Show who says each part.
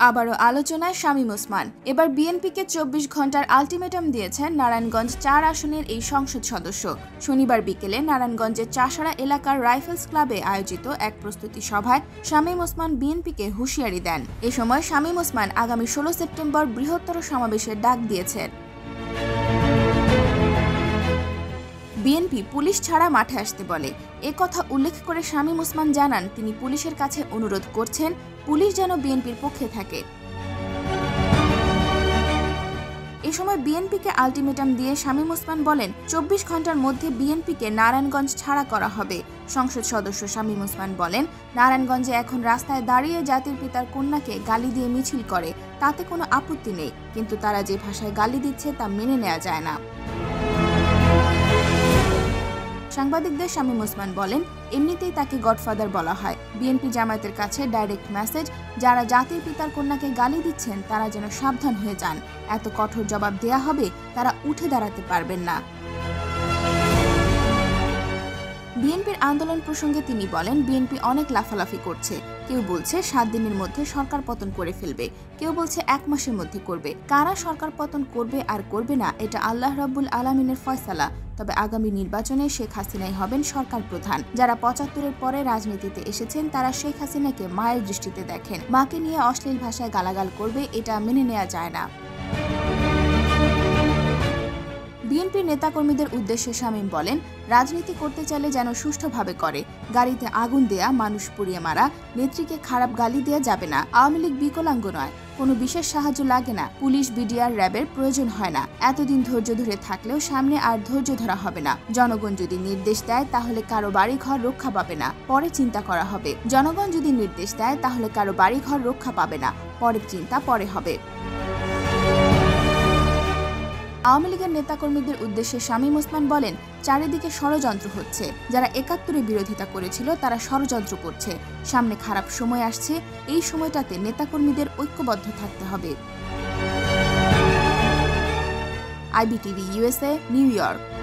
Speaker 1: আবারও আলোচনায় শামীম ওসমান। এবার বিএনপিকে চব্বিশ ঘণ্টার আলটিমেটাম দিয়েছেন নারায়ণগঞ্জ চার আসনের এই সংসদ সদস্য। শনিবার বিকেলে নারায়ণগঞ্জের চাষাড়া এলাকার রাইফেলস ক্লাবে আয়োজিত এক প্রস্তুতি সভায় শামীম ওসমান বিএনপিকে হুঁশিয়ারি দেন। এ সময় শামীম ওসমান আগামী ষোলো সেপ্টেম্বর বৃহত্তর সমাবেশের ডাক দিয়েছেন। বিএনপি পুলিশ ছাড়া মাঠে আসতে বলে। এ কথা উল্লেখ করে শামীম ওসমান জানান, তিনি পুলিশের কাছে অনুরোধ করছেন, পুলিশ যেন বিএনপির পক্ষে থাকে। এ সময় বিএনপিকে আলটিমেটাম দিয়ে শামীম ওসমান বলেন, চব্বিশ ঘণ্টার মধ্যে বিএনপিকে নারায়ণগঞ্জ ছাড়া করা হবে। সংসদ সদস্য শামীম ওসমান বলেন, নারায়ণগঞ্জে এখন রাস্তায় দাঁড়িয়ে জাতির পিতার কন্যাকে গালি দিয়ে মিছিল করে, তাতে কোনো আপত্তি নেই, কিন্তু তারা যে ভাষায় গালি দিচ্ছে তা মেনে নেওয়া যায় না। সাংবাদিকদের শামীম ওসমান বলেন, এমনিতেই তাকে গডফাদার বলা হয়। বিএনপি জামায়াতের কাছে ডাইরেক্ট মেসেজ, যারা জাতির পিতার কন্যাকে গালি দিচ্ছেন, তারা যেন সাবধান হয়ে যান। এত কঠোর জবাব দেয়া হবে, তারা উঠে দাঁড়াতে পারবেন না। বিএনপির আন্দোলন প্রসঙ্গে তিনি বলেন, বিএনপি অনেক লাফালাফি করছে। কেউ বলছে, সাত দিনের মধ্যে সরকার পতন করে ফেলবে। কেউ বলছে, এক মাসের মধ্যে করবে। কারা সরকার পতন করবে আর করবে না, এটা আল্লাহ রাব্বুল আলমিনের ফয়সালা। তবে আগামী নির্বাচনে শেখ হাসিনাই হবেন সরকার প্রধান। যারা পঁচাত্তরের পরে রাজনীতিতে এসেছেন, তারা শেখ হাসিনাকে মায়ের দৃষ্টিতে দেখেন। মাকে নিয়ে অশ্লীল ভাষায় গালাগাল করবে, এটা মেনে নেওয়া যায় না। বিএনপির নেতাকর্মীদের উদ্দেশ্যে শামীম বলেন, রাজনীতি করতে চাইলে যেন সুষ্ঠুভাবে করে। গাড়িতে আগুন দেয়া, মানুষ পুড়িয়ে মারা, নেত্রীকে খারাপ গালি দেয়া যাবে না, আওয়ামী লীগ বিকলাঙ্গ নয়। কোনো বিশেষ সাহায্য লাগে না, পুলিশ, বিডিআর, র্যাবের প্রয়োজন হয় না। এতদিন ধৈর্য ধরে থাকলেও সামনে আর ধৈর্য ধরা হবে না। জনগণ যদি নির্দেশ দেয়, তাহলে কারও বাড়ি ঘর রক্ষা পাবে না, পরে চিন্তা করা হবে। জনগণ যদি নির্দেশ দেয়, তাহলে কারও বাড়ি ঘর রক্ষা পাবে না পরের চিন্তা, পরে হবে। আওয়ামী লীগের নেতাকর্মীদের উদ্দেশ্যে শামীম ওসমান বলেন, চারিদিকে ষড়যন্ত্র হচ্ছে। যারা একাত্তরে বিরোধিতা করেছিল, তারা ষড়যন্ত্র করছে। সামনে খারাপ সময় আসছে, এই সময়টাতে নেতাকর্মীদের ঐক্যবদ্ধ থাকতে হবে। IBTV, USA, New York.